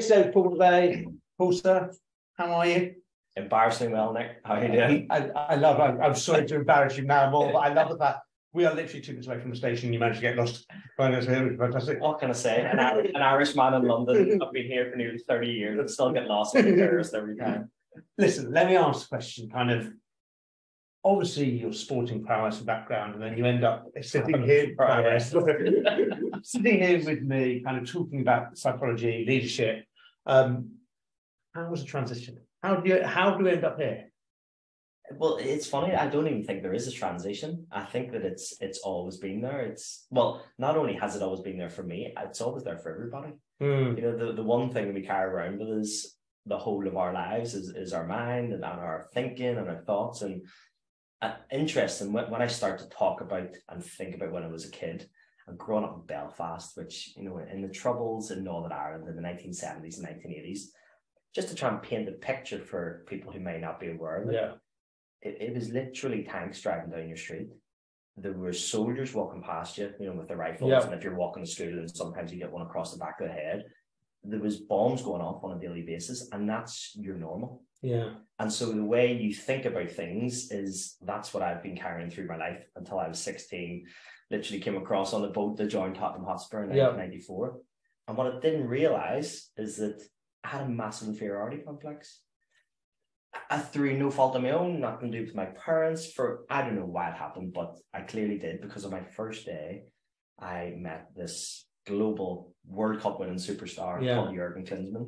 episode, Paul McVeigh. Paul, sir, how are you? Embarrassingly well, Nick. How are you doing? I, I love, I'm, I'm sorry to embarrass you now more, but I love the fact we are literally two minutes away from the station. You managed to get lost. Fantastic. What can I say? An, an Irish man in London. I've been here for nearly 30 years and still get lost in the tourist every time. Listen, let me ask a question. Kind of, obviously, your sporting prowess and background, and then you end up sitting here, Prowess. sitting here with me, kind of talking about psychology, leadership. Um, how was the transition? How do you how do we end up here? Well, it's funny. I don't even think there is a transition. I think that it's it's always been there. It's well, not only has it always been there for me, it's always there for everybody. Hmm. You know, the, the one thing we carry around with us the whole of our lives is, is our mind and, and our thinking and our thoughts. And uh, interesting when, when I start to talk about and think about when I was a kid and growing up in Belfast, which, you know, in the troubles in Northern Ireland in the 1970s and 1980s, just to try and paint a picture for people who may not be aware of it. Yeah. It, it was literally tanks driving down your street. There were soldiers walking past you, you know, with their rifles. Yeah. And if you're walking to school and sometimes you get one across the back of the head, there was bombs going off on a daily basis, and that's your normal. Yeah. And so the way you think about things is that's what I've been carrying through my life until I was 16. Literally came across on the boat to join Tottenham Hotspur in Yeah. 1994. And what I didn't realize is that I had a massive inferiority complex. I- I through no fault of my own, nothing to do with my parents. For I don't know why it happened, but I clearly did because on my first day, I met this global World Cup winning superstar Yeah. called Jurgen Klinsmann,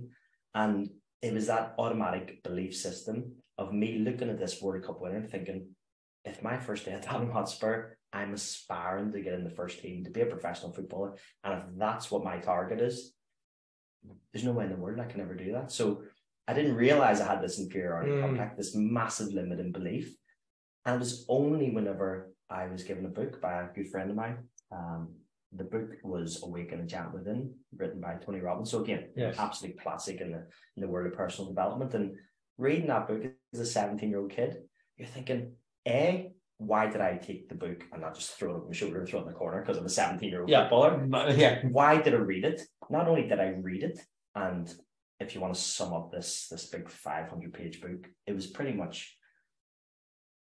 and it was that automatic belief system of me looking at this World Cup winner and thinking, if my first day at Tottenham Hotspur, I'm aspiring to get in the first team to be a professional footballer, and if that's what my target is, there's no way in the world I can ever do that. So I didn't realize I had this inferiority Mm. complex, this massive limit in belief. And it was only whenever I was given a book by a good friend of mine. Um, the book was Awaken a Giant Within, written by Tony Robbins. So again, Yes. absolute classic in the in the world of personal development. And reading that book as a 17 year old kid, you're thinking, A, why did I take the book and not just throw it over my shoulder and throw it in the corner because I'm a 17 year old Yeah. footballer? Uh, yeah. Why did I read it? Not only did I read it, and if you want to sum up this this big 500 page book, it was pretty much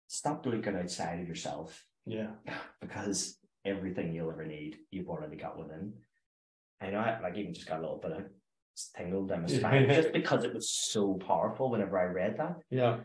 stop looking outside of yourself Yeah. because everything you'll ever need, you've already got within. And I like even just got a little bit of tingle down my spine just because it was so powerful whenever I read that. Yeah.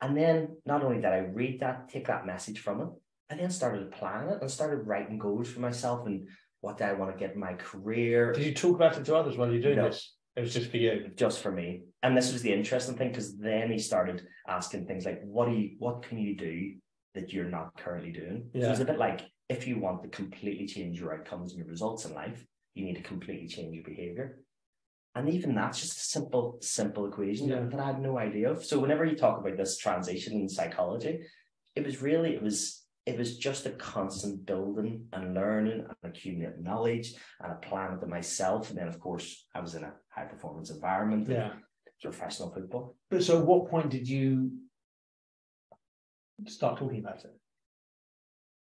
And then not only did I read that, take that message from it, I then started planning it and started writing goals for myself and what do I want to get in my career Did you talk about it to others while you're doing No. this? It was just for you. just for me. And this was the interesting thing because then he started asking things like, "What do you? What can you do that you're not currently doing?" So Yeah. it's a bit like if you want to completely change your outcomes and your results in life, you need to completely change your behavior. And even that's just a simple, simple equation Yeah. that I had no idea of. So whenever you talk about this transition in psychology, it was really it was it was just a constant building and learning and accumulating knowledge and applying it to myself. And then of course I was in a high performance environment. Yeah. professional football. But so, what point did you start talking about it?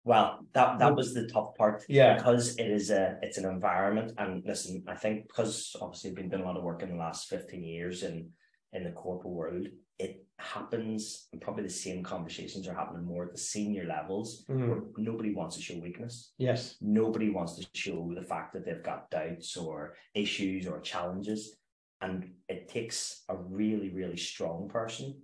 Well, that that mm. was the tough part. Yeah. Because it is a it's an environment. And listen, I think because obviously I've been doing a lot of work in the last 15 years in in the corporate world, it happens and probably the same conversations are happening more at the senior levels mm. where nobody wants to show weakness. Yes. Nobody wants to show the fact that they've got doubts or issues or challenges. And it takes a really, really strong person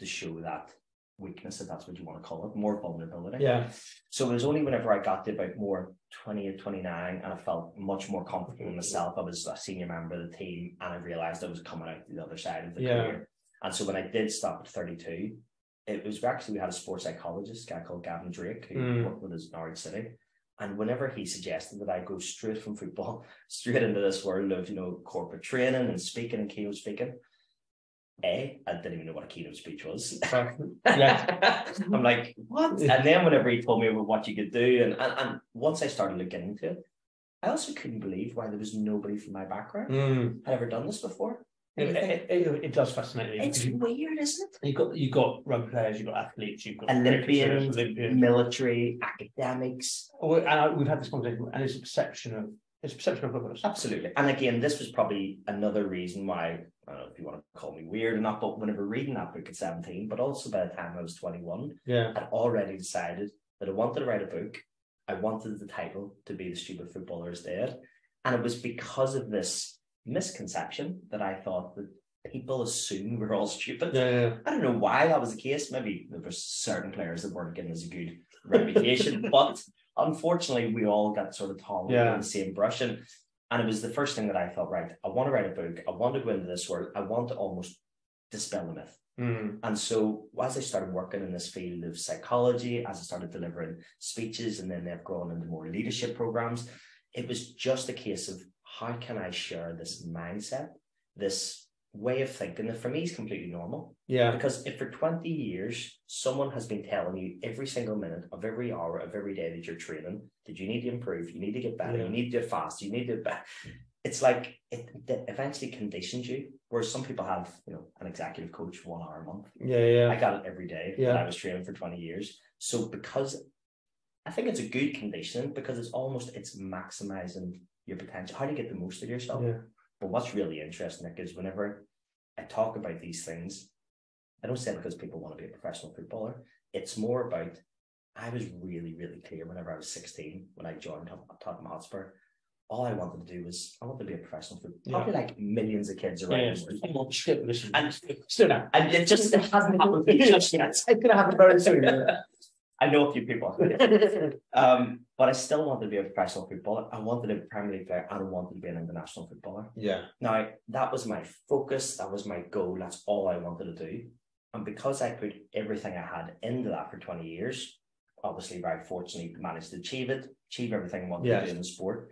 to show that weakness, if that's what you want to call it, more vulnerability. Yeah. So it was only whenever I got to about more 20 or 29 and I felt much more comfortable in myself. I was a senior member of the team and I realized I was coming out the other side of the Yeah. career. And so when I did stop at 32, it was actually, we had a sports psychologist, a guy called Gavin Drake, who Mm. worked with us in Norwich City. And whenever he suggested that I go straight from football straight into this world of, you know, corporate training and speaking and keynote speaking, A, I didn't even know what a keynote speech was. yeah. I'm like, what? And then whenever he told me about what you could do, and, and and once I started looking into it, I also couldn't believe why there was nobody from my background Mm. had ever done this before. It, it, it, it does fascinate me. It's weird, isn't it? You've got you've got rugby players, you've got athletes, you've got Olympians. Military, academics. Well, and I, we've had this conversation, and it's a perception of It's perception of purpose. Absolutely. And again, this was probably another reason why, I don't know if you want to call me weird or not, but whenever reading that book at 17, but also by the time I was 21, Yeah. I'd already decided that I wanted to write a book. I wanted the title to be The Stupid Footballer is Dead. And it was because of this misconception that I thought that people assume we're all stupid. Yeah. yeah. I don't know why that was the case. Maybe there were certain players that weren't getting as a good reputation, but unfortunately, we all got sort of tongued Yeah. in the same brush. And, and it was the first thing that I felt right, I want to write a book. I want to go into this world. I want to almost dispel the myth. Mm. And so as I started working in this field of psychology, as I started delivering speeches, and then they've grown into more leadership programs, it was just a case of how can I share this mindset, this way of thinking that for me is completely normal. Yeah. Because if for 20 years someone has been telling you every single minute of every hour of every day that you're training that you need to improve, you need to get better, Yeah. you need to do it fast, you need to it it's like it, it eventually conditions you. Whereas some people have, you know, an executive coach one hour a month. Yeah. Yeah. I got it every day Yeah. I was training for 20 years. So because I think it's a good condition because it's almost it's maximizing your potential. How do you get the most of yourself? Yeah. But what's really interesting, Nick, is whenever I talk about these things, I don't say it because people want to be a professional footballer. It's more about I was really, really clear whenever I was 16 when I joined Tottenham Hotspur. All I wanted to do was I wanted to be a professional footballer. Yeah. Probably like millions of kids around Yeah. the world. Shit. And now. and it just it hasn't happened just yet. It's gonna happen very soon. I know a few people. um, but I still wanted to be a professional footballer. I wanted to be a Premier League player and I wanted to be an international footballer. yeah. Now, that was my focus, that was my goal, that's all I wanted to do. And because I put everything I had into that for 20 years, obviously very fortunately managed to achieve it, achieve everything I wanted Yes. to do in the sport.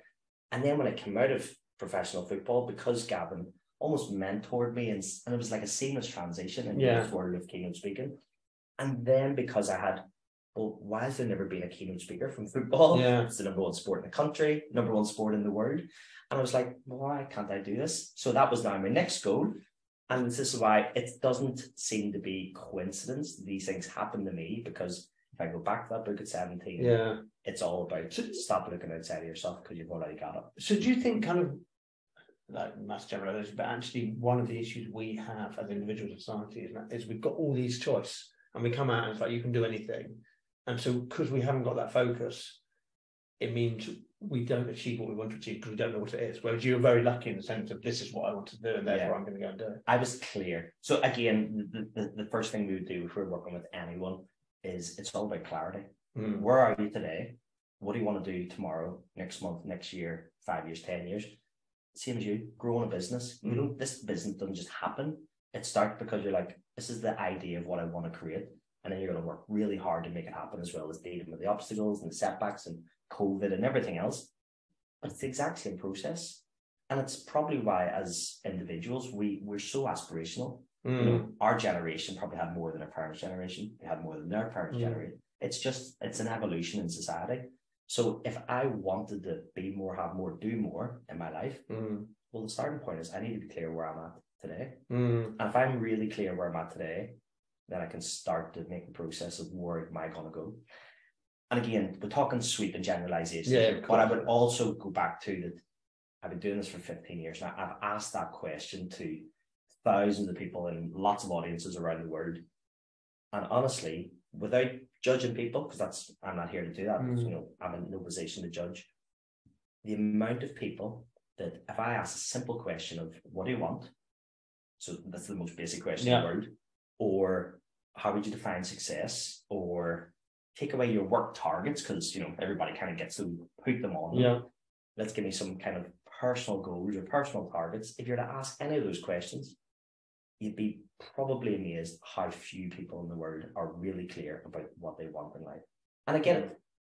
And then when I came out of professional football, because Gavin almost mentored me and, and it was like a seamless transition in Yeah. world of keynote speaking. And then because I had, well, why has there never been a keynote speaker from football? Yeah. It's the number one sport in the country, number one sport in the world. And I was like, why can't I do this? So that was now my next goal. And this is why it doesn't seem to be coincidence. These things happen to me because if I go back to that book at 17, Yeah. it's all about So- stop looking outside of yourself because you've already got it. So do you think kind of like mass generalization, but actually one of the issues we have as individuals in society is, is we've got all these choice and we come out and it's like you can do anything. And so because we haven't got that focus, it means we don't achieve what we want to achieve because we don't know what it is. Whereas you're very lucky in the sense of this is what I want to do and therefore Yeah. I'm going to go and do it. I was clear. So again, the, the, the first thing we would do if we're working with anyone is it's all about clarity. Mm. Where are you today? What do you want to do tomorrow, next month, next year, five years, ten years? Same as you, growing a business. You know, this business doesn't just happen. It starts because you're like, this is the idea of what I want to create. And then you're going to work really hard to make it happen as well as dealing with the obstacles and the setbacks and COVID and everything else. But it's the exact same process. And it's probably why as individuals, we, we're so aspirational Mm. you know, our generation probably had more than our parents' generation. They had more than their parents' Mm. generation. It's just it's an evolution in society. So if I wanted to be more, have more, do more in my life, Mm. well, the starting point is I need to be clear where I'm at today. Mm. And if I'm really clear where I'm at today, then I can start to make the process of where am I going to go. And again, we're talking sweep and generalization. Yeah, but I would also go back to that. I've been doing this for 15 years now. I've asked that question to thousands of people in lots of audiences around the world. And honestly, without judging people, because that's I'm not here to do that. Mm. You know, I'm in no position to judge. The amount of people that if I ask a simple question of what do you want? So that's the most basic question in the world. Or how would you define success? Or take away your work targets, because you know, everybody kind of gets to put them on. Yeah. Let's give me some kind of personal goals or personal targets. If you're to ask any of those questions, you'd be probably amazed how few people in the world are really clear about what they want in life. And again,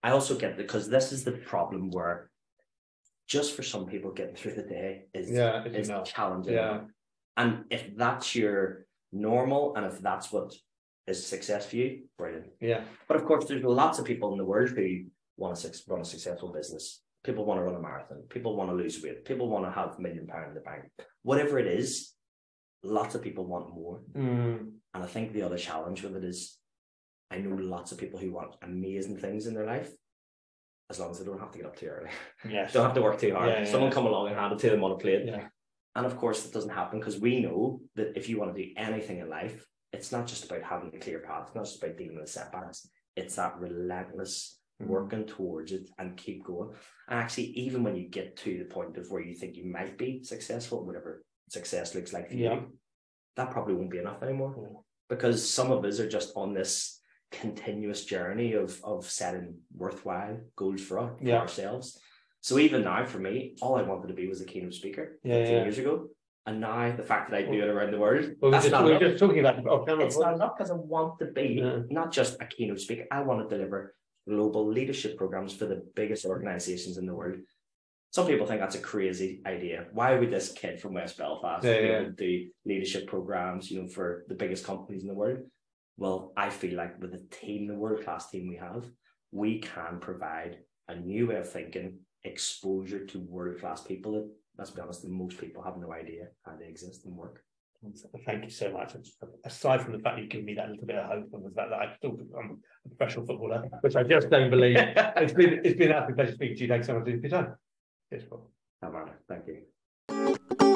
I also get because this is the problem where just for some people getting through the day is Yeah. You is know. challenging. Yeah. And if that's your normal and if that's what is success for you, brilliant. Yeah. But of course, there's lots of people in the world who want to run a successful business. People want to run a marathon. People want to lose weight. People want to have a million pound in the bank. Whatever it is, lots of people want more. Mm. And I think the other challenge with it is I know lots of people who want amazing things in their life, as long as they don't have to get up too early. Yes. don't have to work too hard. Yeah, yeah, Someone yeah. come along and hand it to them on a plate. Yeah. And of course, it doesn't happen because we know that if you want to do anything in life, it's not just about having a clear path, it's not just about dealing with setbacks. It's that relentless Mhm. working towards it and keep going. And actually, even when you get to the point of where you think you might be successful, whatever success looks like for Yeah. you, that probably won't be enough anymore. Yeah. Because some of us are just on this continuous journey of of setting worthwhile goals for, us, for Yeah. ourselves. So even now, for me, all I wanted to be was a keynote speaker Yeah, 15 yeah. years ago. And now the fact that I do it around the world, Well, we're that's just, not we enough we're just talking about camera. it's not enough because I want to be Yeah. not just a keynote speaker. I want to deliver global leadership programs for the biggest organizations in the world. Some people think that's a crazy idea. Why would this kid from West Belfast Yeah, be yeah. do leadership programs, you know, for the biggest companies in the world? Well, I feel like with the team, the world class team we have, we can provide a new way of thinking, exposure to world class people that, let's be honest, most people have no idea how they exist and work. Thank you so much. Aside from the fact you've given me that little bit of hope and the fact that I still I'm a professional footballer, which I just don't believe. It's been it's been an absolute pleasure speaking to you. Thanks so much for your time. Cheers, Paul. No matter. Thank you.